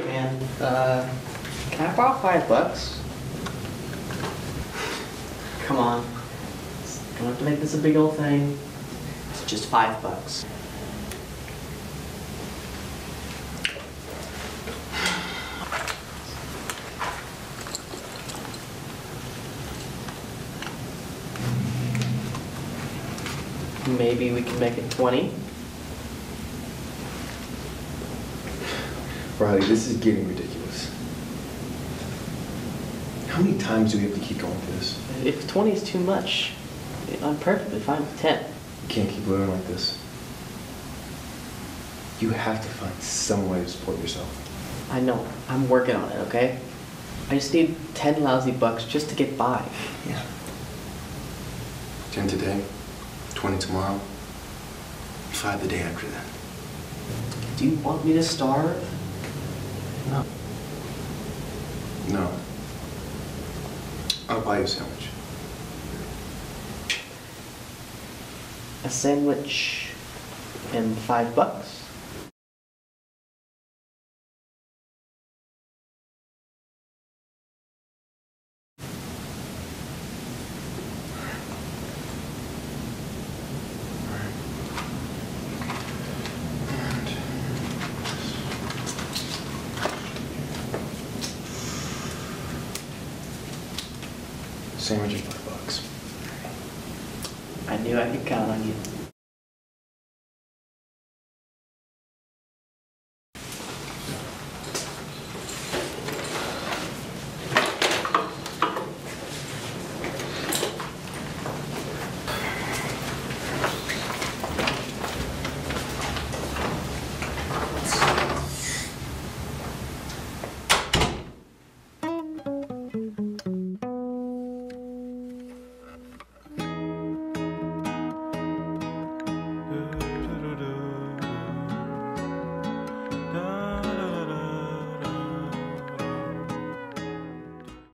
man. Uh, can I borrow five bucks? Come on. Don't have to make this a big old thing. It's just five bucks. Maybe we can make it 20. Riley, this is getting ridiculous. How many times do we have to keep going through this? If 20 is too much, I'm perfectly fine with 10. You can't keep living like this. You have to find some way to support yourself. I know. I'm working on it, okay? I just need 10 lousy bucks just to get by. Yeah. 10 today, 20 tomorrow, 5 the day after that. Do you want me to starve? No. No. I'll buy you a sandwich. A sandwich and five bucks? Sandwich and five bucks. I knew I could count on you.